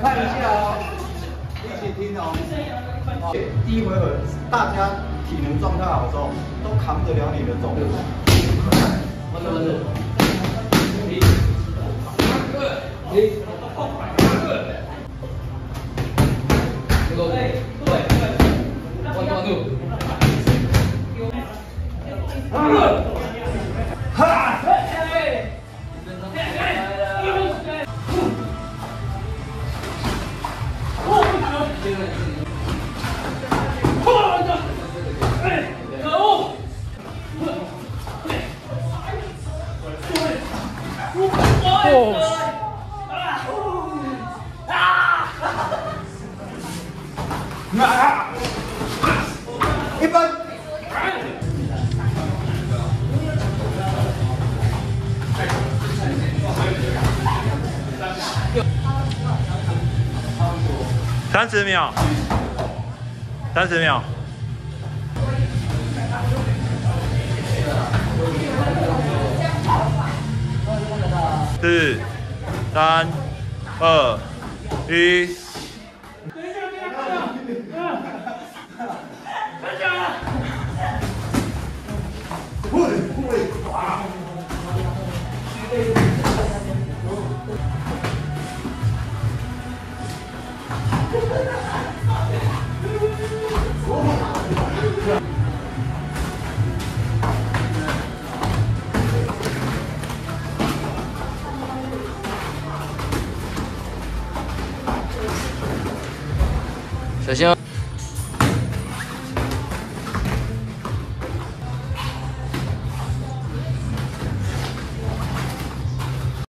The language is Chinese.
看一下哦，一起听哦。第一回合，大家体能状态好的时候，都扛得了你的重量。慢慢的。一、二、一。一分。三十秒，三十秒。四、三、二、一。私は